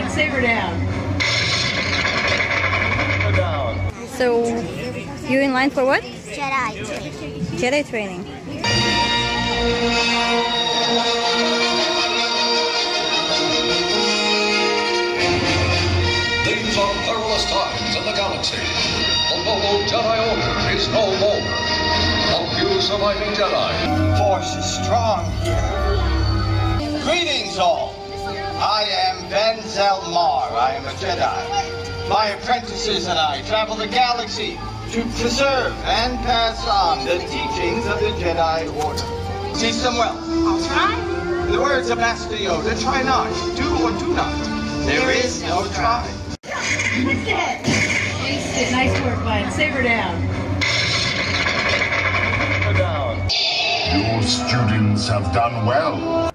fine. Save her down. Down. So, you in line for what? Jedi training. Jedi training. These are perilous times in the galaxy. The noble Jedi Order is no more. A few surviving Jedi Force is strong here. Greetings, all. I am Ben Zelmar. I am a Jedi. My apprentices and I travel the galaxy to preserve and pass on the teachings of the Jedi Order. Teach them well. I'll try. In the words of Master Yoda, try not, do or do not. There is no try. Wasted. Nice work, bud. Save her down. Down. Your students have done well.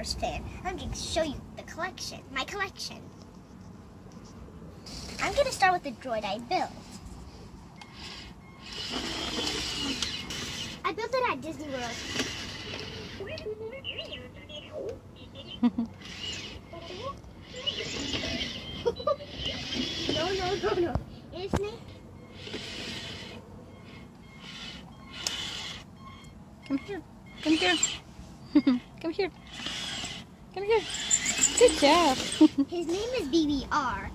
Wars fan. I'm going to show you the collection, my collection. I'm going to start with the droid I built. I built it at Disney World. no, no, no, no. Isn't it? Come here. Come here. Come here. Come here. Good job. His name is BBR.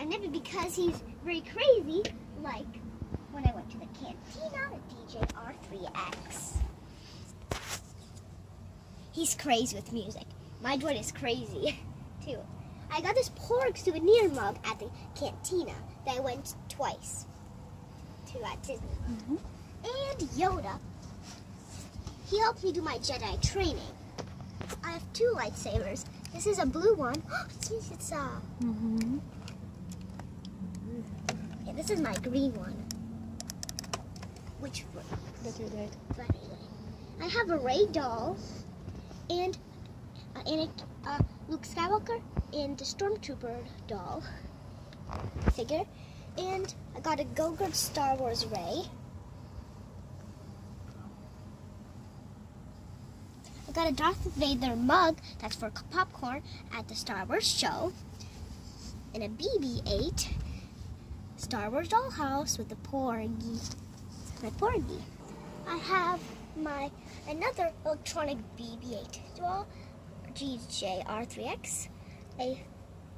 And maybe because he's very crazy, like when I went to the cantina at DJR3X. He's crazy with music. My droid is crazy, too. I got this porg souvenir mug at the cantina that I went twice to at Disney. Mm-hmm. And Yoda. He helped me do my Jedi training. I have two lightsabers. This is a blue one. It's, it's uh, hmm yeah, this is my green one. Which That's your dad. but anyway, I have a Rey doll and uh, and a uh, Luke Skywalker and the Stormtrooper doll figure, and I got a Go-Gurt Star Wars Rey. I got a Darth Vader mug that's for popcorn at the Star Wars show, and a BB-8 Star Wars dollhouse with a porgy. My porgy. I have my another electronic BB-8 doll, DJR3X, a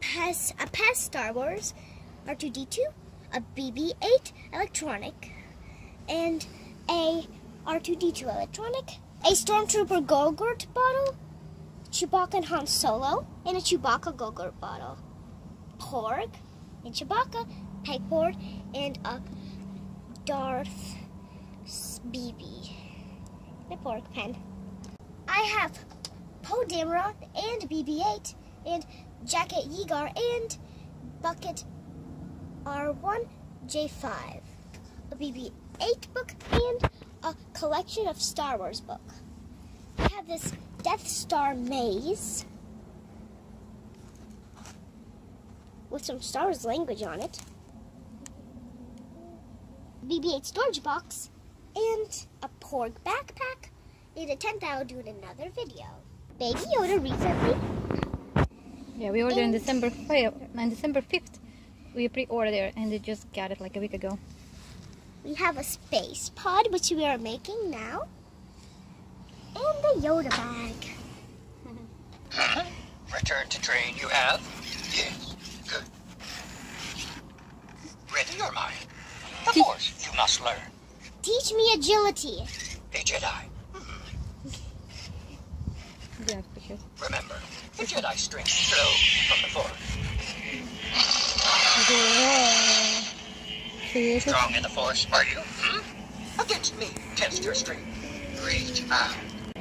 PEZ, a PEZ Star Wars R2D2, a BB-8 electronic, and a R2D2 electronic, a Stormtrooper Go-Gurt bottle, Chewbacca and Han Solo, and a Chewbacca Gogurt bottle, Porg, and Chewbacca, pegboard, and a Darth BB. My porg pen. I have Poe Dameron and BB-8 and Jarek Yeager and Bucket R1 J5. A BB-8 book and a collection of Star Wars book. I have this Death Star maze with some Star Wars language on it. BB-8 storage box and a porg backpack and a tent that I'll do in another video. Baby Yoda recently Yeah, we ordered in And- December 5, on December 5th. We pre-ordered and they just got it like a week ago. We have a space pod which we are making now. And the Yoda bag. Return to train you have? Yes. Good. Ready or mine? The Force you must learn. Teach me agility. A Jedi. Hmm. Yeah, because Remember, the Jedi strength flows from the Force. Creative. Strong in the Force, are you? Hmm? Against me, test your strength. Reach out.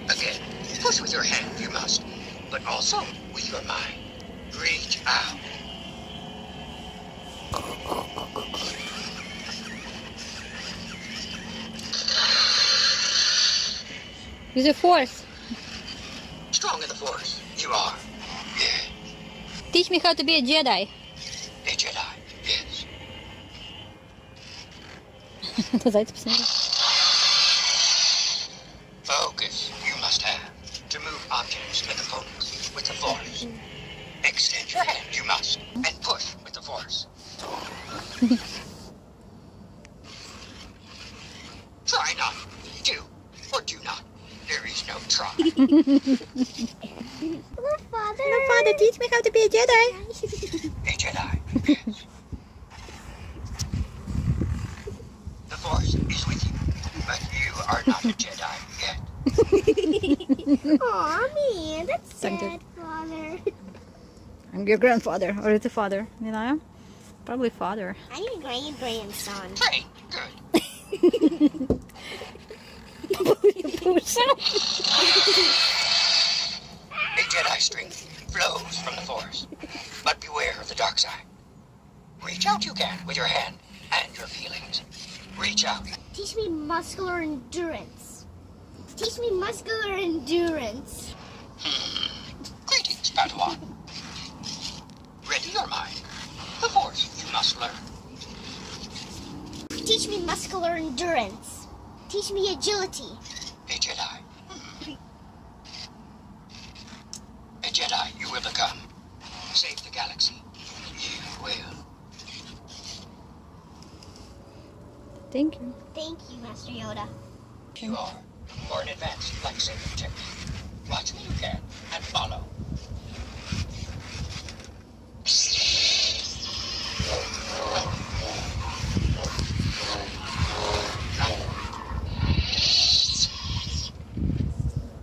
Again, push with your hand, you must. But also with your mind. Reach out. Use the force. Strong in the Force, you are. Yeah. Teach me how to be a Jedi. A Jedi, yes. Focus. You must have to move objects with the focus, with the force. Extend your hand. You must and push with the force. try not. Do or do not. There is no try. my father. Father, teach me how to be a Jedi. Not a Jedi yet. Aw, man, that's Thank sad, Father. I'm your grandfather, or it's a father, you know? Probably father. I need a grand grandson. Great, good. A Jedi strength flows from the Force, but beware of the dark side. Reach out you can with your hand and your feelings. Reach out. Teach me muscular endurance. Teach me muscular endurance. Greetings, Padawan. Ready your mind. The Force you must learn. Teach me muscular endurance. Teach me agility. A Jedi. A Jedi you will become. Save the galaxy. You will. Thank you. Thank you, Master Yoda. You are for an advanced lightsaber technique. Watch me you can and follow.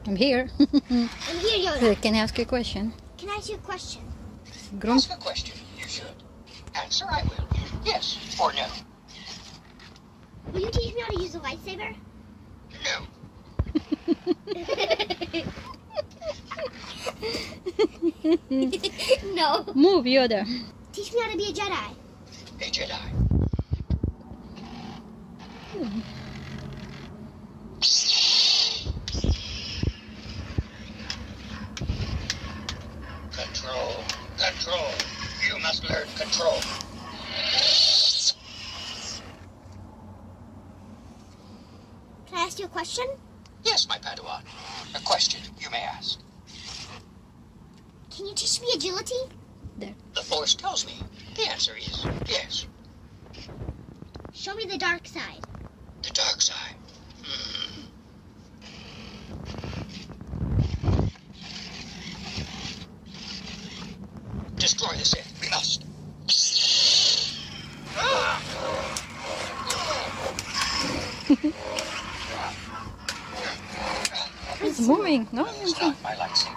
I'm here. I'm here, Yoda. Can I ask you a question? Can I ask you a question? Grum Ask a question. You should. Answer I will. Yes or no. Will you teach me how to use a lightsaber? No. no. move, Yoda. Teach me how to be a Jedi. A Jedi. Control. Control. You must learn control. Can I ask you a question? Yes, my Padawan. A question you may ask. Can you teach me agility? There. The Force tells me. The answer is yes. Show me the dark side. The dark side. Hmm. Destroy the Sith. We must. Ah! It's moving. No, It's not my lightsaber.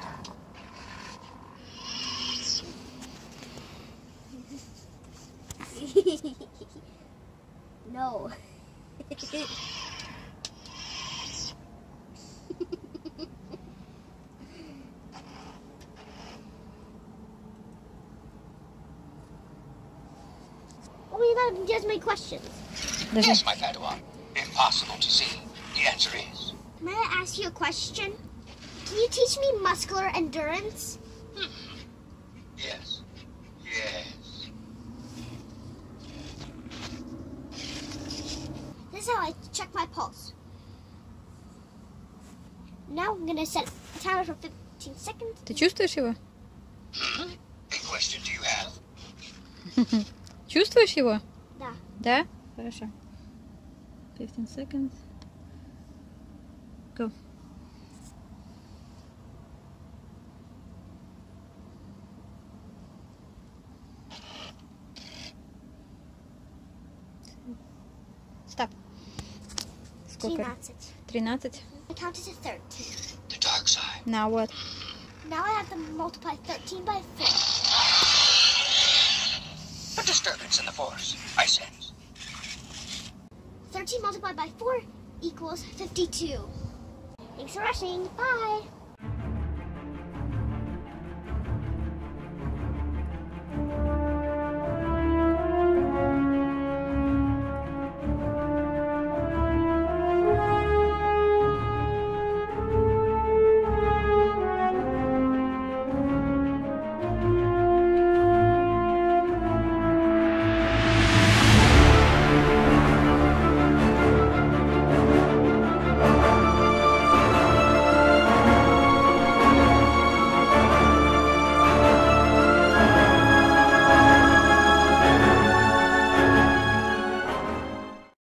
no. oh, you gotta just make questions. Yes, my Padawan. Impossible to see. The answer is May I ask you a question? Can you teach me muscular endurance? yes. Yes. This is how I check my pulse. Now I'm gonna set a timer for 15 seconds. Ты чувствуешь его? A question do you have? Чувствуешь его? Да. Да? Хорошо. 15 seconds. Стоп. Сколько? 13. 13. I counted to 13. The dark side. Now what? Now I have to multiply 13 by 4. A disturbance in the force. I sense. 13 multiplied by 4 equals 52. Thanks for watching. Bye.